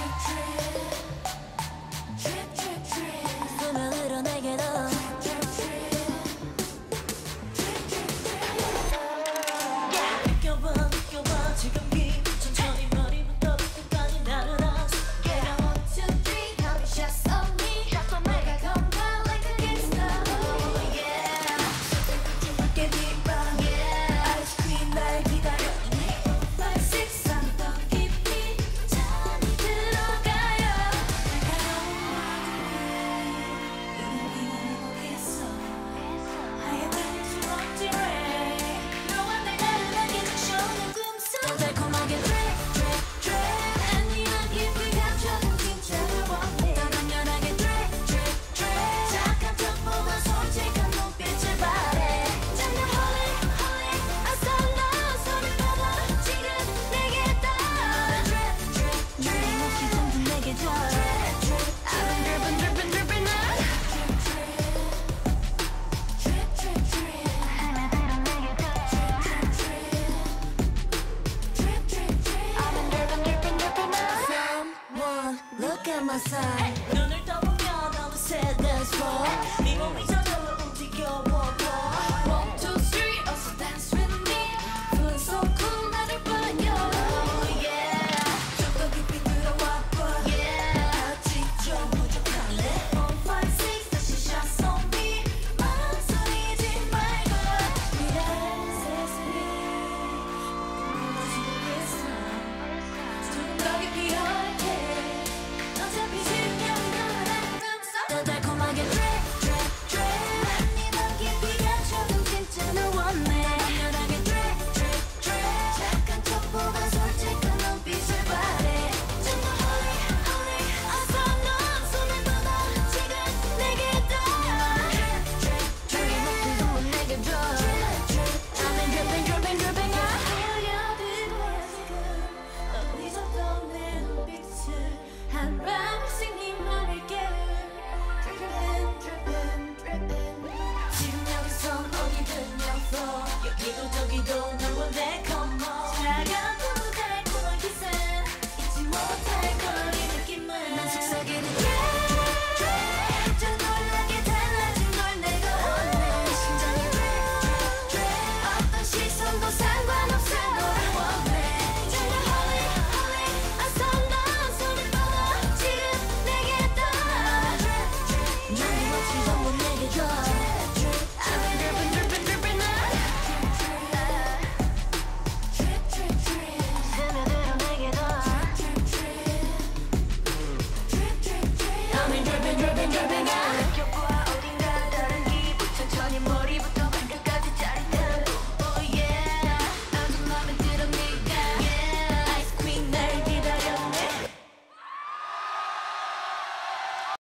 you. My side. 눈 여기도 저기도